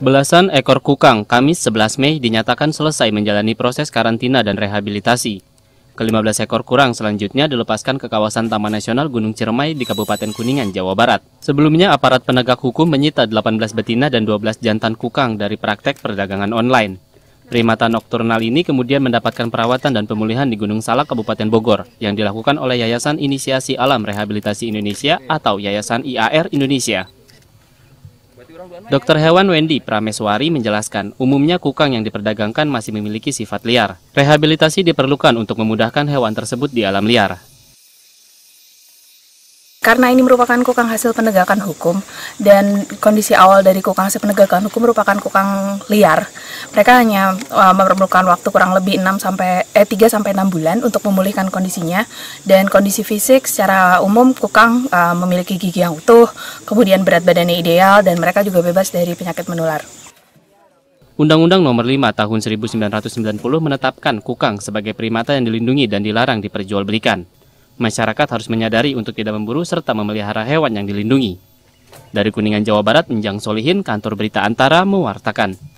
Belasan ekor kukang Kamis 11 Mei dinyatakan selesai menjalani proses karantina dan rehabilitasi. Ke-15 ekor kurang selanjutnya dilepaskan ke kawasan Taman Nasional Gunung Ciremai di Kabupaten Kuningan, Jawa Barat. Sebelumnya, aparat penegak hukum menyita 18 betina dan 12 jantan kukang dari praktek perdagangan online. Primata nokturnal ini kemudian mendapatkan perawatan dan pemulihan di Gunung Salak, Kabupaten Bogor, yang dilakukan oleh Yayasan Inisiasi Alam Rehabilitasi Indonesia atau Yayasan IAR Indonesia. Dokter hewan Wendy Prameswari menjelaskan, umumnya kukang yang diperdagangkan masih memiliki sifat liar. Rehabilitasi diperlukan untuk memudahkan hewan tersebut di alam liar. Karena ini merupakan kukang hasil penegakan hukum dan kondisi awal dari kukang hasil penegakan hukum merupakan kukang liar. Mereka hanya uh, memerlukan waktu kurang lebih 6 sampai eh 3 sampai 6 bulan untuk memulihkan kondisinya dan kondisi fisik secara umum kukang uh, memiliki gigi yang utuh, kemudian berat badannya ideal dan mereka juga bebas dari penyakit menular. Undang-Undang Nomor 5 Tahun 1990 menetapkan kukang sebagai primata yang dilindungi dan dilarang diperjualbelikan. Masyarakat harus menyadari untuk tidak memburu serta memelihara hewan yang dilindungi. Dari Kuningan, Jawa Barat, Menjang Solihin, Kantor Berita Antara mewartakan.